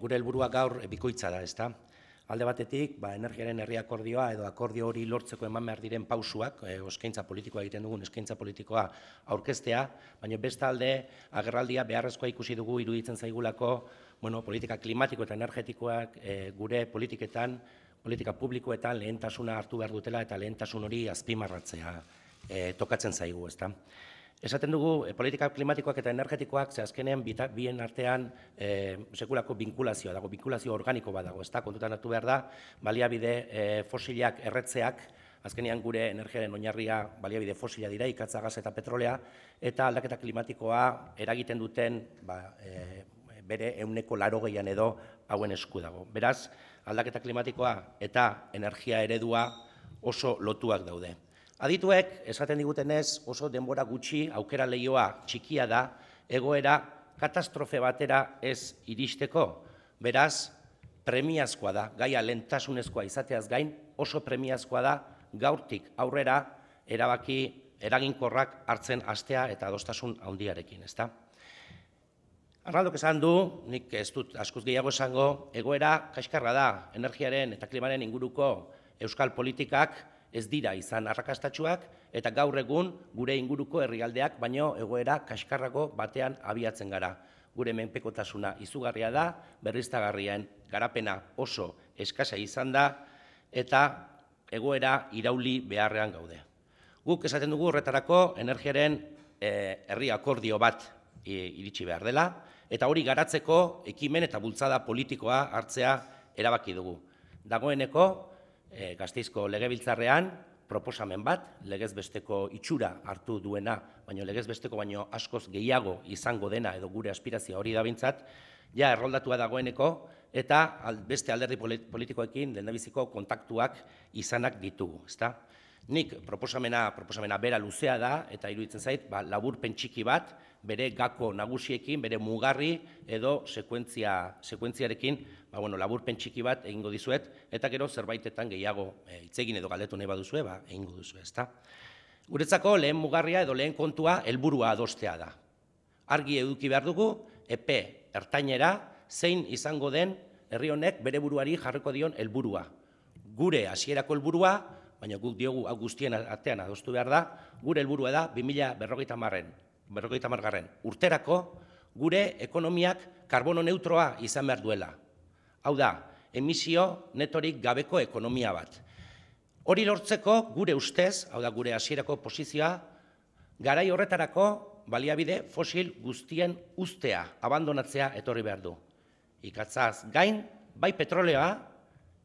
gure helburua gaur bikoitza da, ezta? Alde batetik, ba, energiaren herri akordioa edo akordio hori lortzeko eman behar diren pausuak, e, eskaintza politikoa egiten dugun eskaintza politikoa aurkeztea, baina beste alde agerraldia beharrezkoa ikusi dugu iruditzen zaigulako bueno, politika klimatiko eta energetikoak e, gure politiketan, politika publikoetan lehentasuna hartu behar dutela eta lehentasun hori azpimarratzea e, tokatzen zaigu, ezta? Esaten dugu, e, politika klimatikoak eta energetikoak, ze azkenean bien artean e, sekulako binkulazioa dago, binkulazio organiko bat dago, ez kontutan hartu behar da, baliabide e, fosilak erretzeak, azkenean gure energiaren oinarria baliabide fosila dira, ikatza, gaz eta petrolea, eta aldaketa klimatikoa eragiten duten ba, e, bere euneko laro gehian edo hauen esku dago. Beraz, aldaketa klimatikoa eta energia eredua oso lotuak daude. Adituek, esaten digutenez, oso denbora gutxi, aukera lehioa txikia da, egoera katastrofe batera ez iristeko. Beraz, premiazkoa da, gaia lentasunezkoa izateaz gain, oso premiazkoa da, gaurtik aurrera, erabaki eraginkorrak hartzen astea eta adostasun handiarekin, ezta? Arraldok esan du, nik ez dut askoz gehiago esango, egoera kaskarra da, energiaren eta klimaren inguruko euskal politikak ez dira izan arrakastatxuak, eta gaur egun gure inguruko herrialdeak baino egoera kaskarrago batean abiatzen gara. Gure menpekotasuna izugarria da, berriztagarrien garapena oso eskasa izan da, eta egoera irauli beharrean gaude. Guk esaten dugu horretarako energiaren eh, herri akordio bat iritsi behar dela, eta hori garatzeko ekimen eta bultzada politikoa hartzea erabaki dugu. Dagoeneko, e, Gasteizko legebiltzarrean proposamen bat, legez besteko itxura hartu duena, baina legez besteko baino askoz gehiago izango dena edo gure aspirazioa hori da bintzat, ja erroldatua dagoeneko eta beste alderdi politikoekin lehendabiziko kontaktuak izanak ditugu, ezta? Nik proposamena, proposamena bera luzea da eta iruditzen zait, ba, labur pentsiki bat, bere gako nagusiekin, bere mugarri edo sekuentzia, sekuentziarekin, ba, bueno, laburpen txiki bat egingo dizuet, eta gero zerbaitetan gehiago e, edo galdetu nahi baduzue, ba, egingo duzu, ezta. Guretzako lehen mugarria edo lehen kontua helburua adostea da. Argi eduki behar dugu, epe ertainera, zein izango den herri honek bere buruari jarriko dion helburua. Gure hasierako helburua, baina guk diogu guztien artean adostu behar da, gure helburua da 2000 berrogeita marren berrogeita margarren, urterako gure ekonomiak karbono neutroa izan behar duela. Hau da, emisio netorik gabeko ekonomia bat. Hori lortzeko gure ustez, hau da gure hasierako posizioa, garai horretarako baliabide fosil guztien ustea, abandonatzea etorri behar du. Ikatzaz gain, bai petroleoa,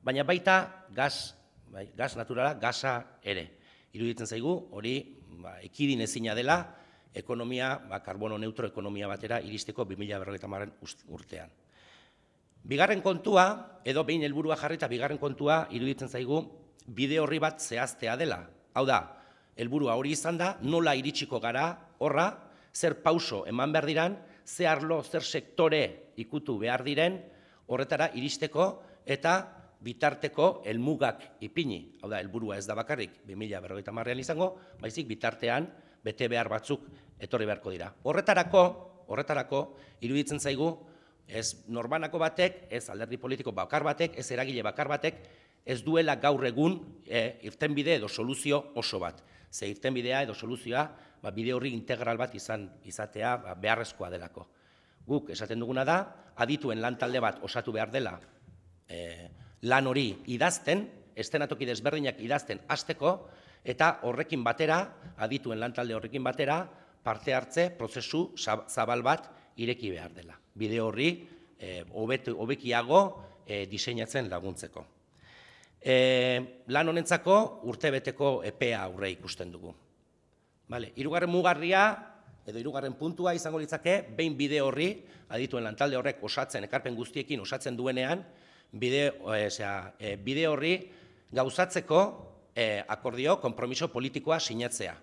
baina baita gaz, bai, gaz naturala, gaza ere. Iruditzen zaigu, hori ba, ekidin ezina dela, ekonomia, ba, karbono neutro ekonomia batera iristeko 2050 urtean. Bigarren kontua, edo behin helburua jarrita bigarren kontua iruditzen zaigu bide horri bat zehaztea dela. Hau da, helburua hori izan da, nola iritsiko gara horra, zer pauso eman behar diran, ze arlo, zer sektore ikutu behar diren, horretara iristeko eta bitarteko helmugak ipini. Hau da, helburua ez da bakarrik 2050 marrean izango, baizik bitartean bete behar batzuk etorri beharko dira. Horretarako, horretarako iruditzen zaigu ez norbanako batek, ez alderdi politiko bakar batek, ez eragile bakar batek ez duela gaur egun e, irtenbide edo soluzio oso bat. Ze irtenbidea edo soluzioa ba, bide horri integral bat izan izatea ba, beharrezkoa delako. Guk esaten duguna da, adituen lan talde bat osatu behar dela e, lan hori idazten, estenatoki desberdinak idazten hasteko, eta horrekin batera, adituen lantalde horrekin batera, parte hartze prozesu zabal bat ireki behar dela. Bide horri, e, hobekiago e, diseinatzen laguntzeko. E, lan honentzako urtebeteko epea aurre ikusten dugu. Vale, irugarren mugarria, edo irugarren puntua izango litzake, behin bide horri, adituen lantalde horrek osatzen, ekarpen guztiekin osatzen duenean, bide, e, bide horri gauzatzeko e, akordio, konpromiso politikoa sinatzea.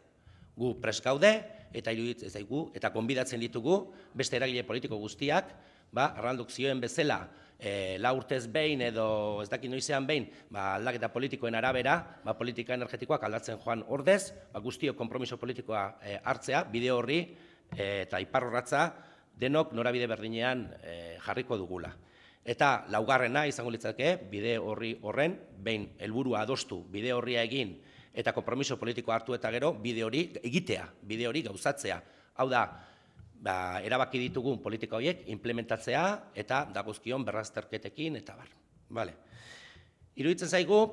Gu pres gaude, eta iruditzen zaigu, eta konbidatzen ditugu, beste eragile politiko guztiak, ba, arralduk zioen bezala, e, la urtez behin edo ez dakit noizean behin, ba, aldaketa politikoen arabera, ba, politika energetikoak aldatzen joan ordez, ba, guztio konpromiso politikoa e, hartzea, bide horri e, eta iparrorratza, denok norabide berdinean e, jarriko dugula. Eta laugarrena izango litzake bide horri horren, behin helburua adostu bide horria egin eta konpromiso politiko hartu eta gero bide hori egitea, bide hori gauzatzea. Hau da, ba, erabaki ditugun politika horiek implementatzea eta dagozkion berrazterketekin eta bar. Vale. Iruditzen zaigu,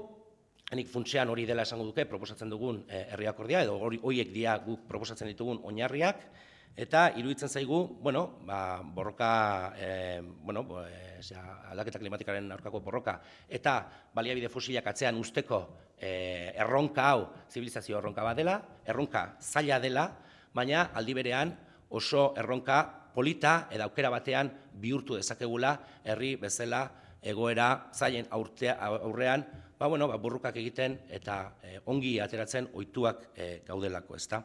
Henik funtsean hori dela esango duke, proposatzen dugun eh, herriakordia, edo horiek dia guk proposatzen ditugun oinarriak, eta iruditzen zaigu, bueno, ba, borroka, e, bueno, e, aldaketa klimatikaren aurkako borroka, eta baliabide fosilak atzean usteko e, erronka hau, zibilizazio erronka bat dela, erronka zaila dela, baina aldi berean oso erronka polita edo aukera batean bihurtu dezakegula herri bezala egoera zailen aurrean ba, bueno, ba, burrukak egiten eta eh, ongi ateratzen ohituak e, gaudelako, ezta.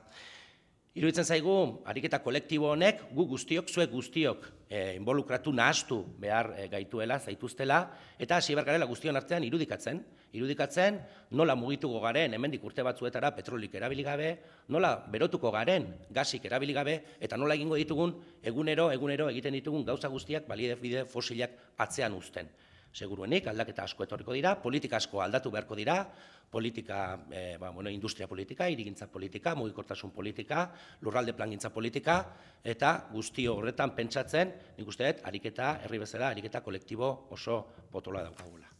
Iruditzen zaigu, ariketa kolektibo honek, gu guztiok, zuek guztiok, e, involukratu nahastu behar gaituela, zaituztela, eta hasi garela guztion artean irudikatzen, irudikatzen nola mugituko garen hemendik urte batzuetara petrolik erabili gabe, nola berotuko garen gasik erabili gabe eta nola egingo ditugun egunero egunero egiten ditugun gauza guztiak balide fosilak atzean uzten seguruenik aldaketa asko etorriko dira, politika asko aldatu beharko dira, politika, e, ba, bueno, industria politika, irigintza politika, mugikortasun politika, lurralde plangintza politika, eta guzti horretan pentsatzen, nik uste ariketa, herri bezala, ariketa kolektibo oso potola daukagula.